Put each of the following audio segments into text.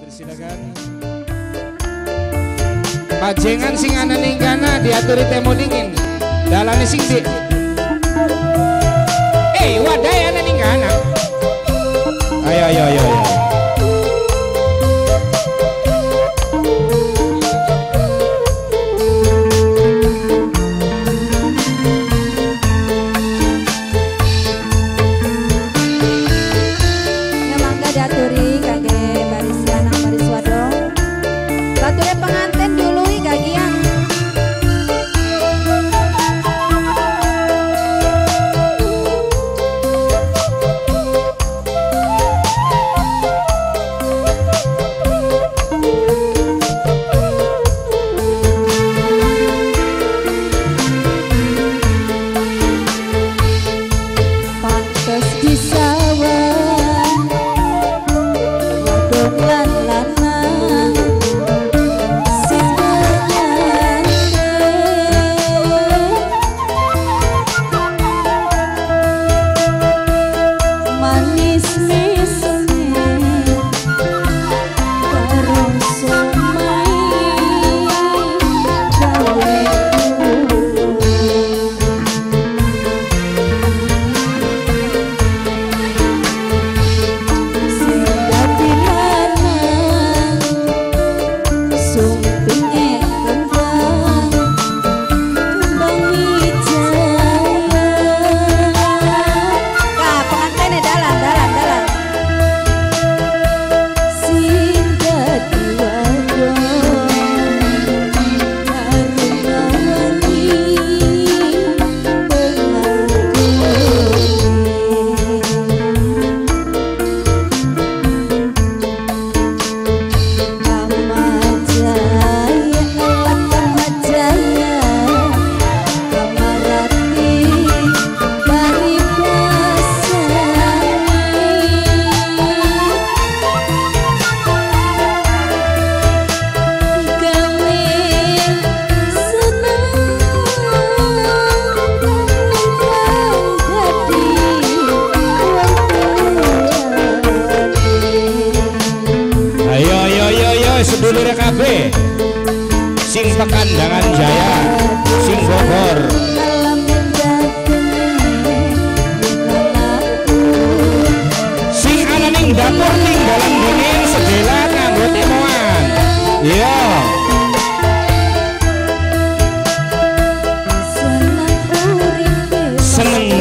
dipersilakan Pajengan sing ana ning kana diaturi temo dingin. Dalane sing di. Eh, wadah ana ning kana. Ayo ayo ayo. ayo.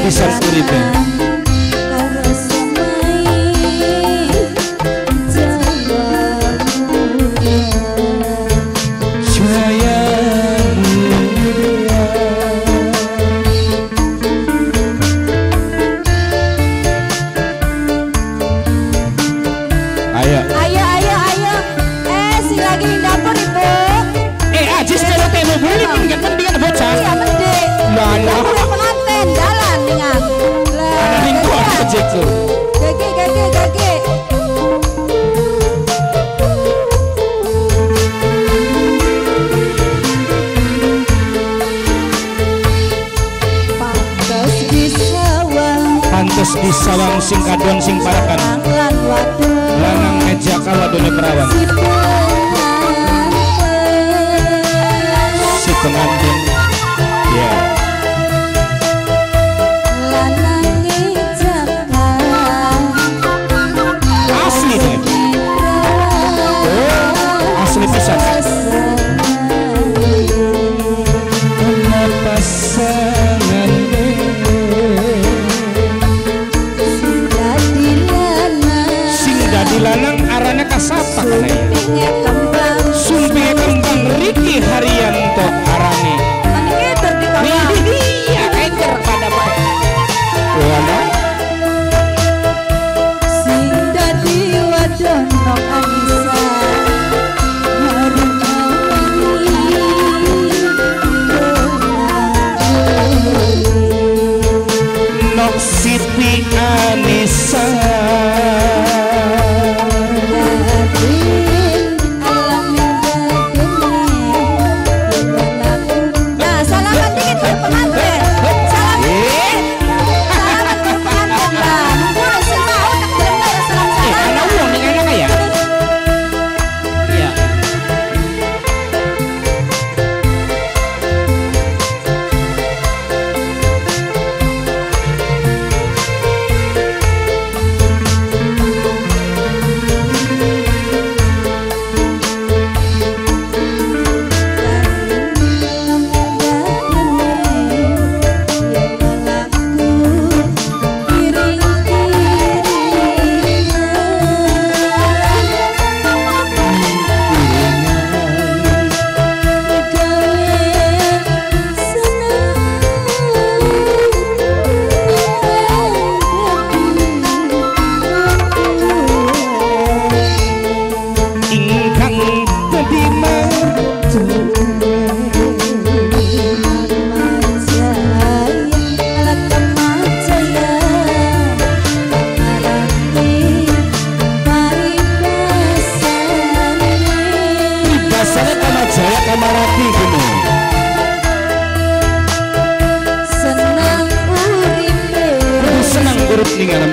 bisa urip lucu gage gage gage. Pantes di Sawang, pantes di Sawang sing kadon sing parakan. Lanang meja kawadone perawan. Jaya Kamarati Gunung senang uripe. Senang urip ning alam